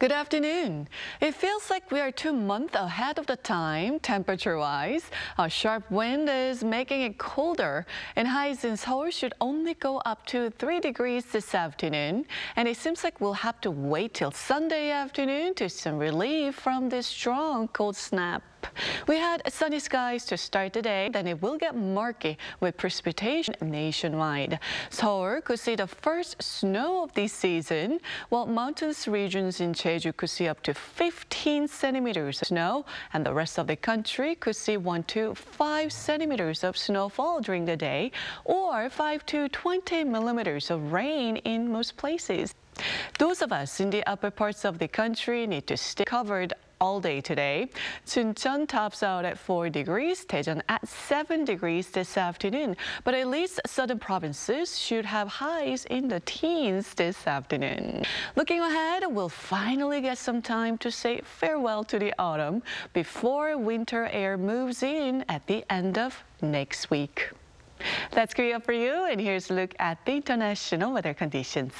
Good afternoon. It feels like we are two months ahead of the time, temperature-wise. A sharp wind is making it colder, and highs in Seoul should only go up to 3 degrees this afternoon. And it seems like we'll have to wait till Sunday afternoon to some relief from this strong cold snap. We had sunny skies to start the day, then it will get murky with precipitation nationwide. Seoul could see the first snow of this season, while mountainous regions in Jeju could see up to 15 centimeters of snow, and the rest of the country could see 1 to 5 centimeters of snowfall during the day, or 5 to 20 millimeters of rain in most places. Those of us in the upper parts of the country need to stay covered all day today. Chuncheon tops out at 4 degrees, Daejeon at 7 degrees this afternoon. But at least southern provinces should have highs in the teens this afternoon. Looking ahead, we'll finally get some time to say farewell to the autumn before winter air moves in at the end of next week. That's Korea for you, and here's a look at the international weather conditions.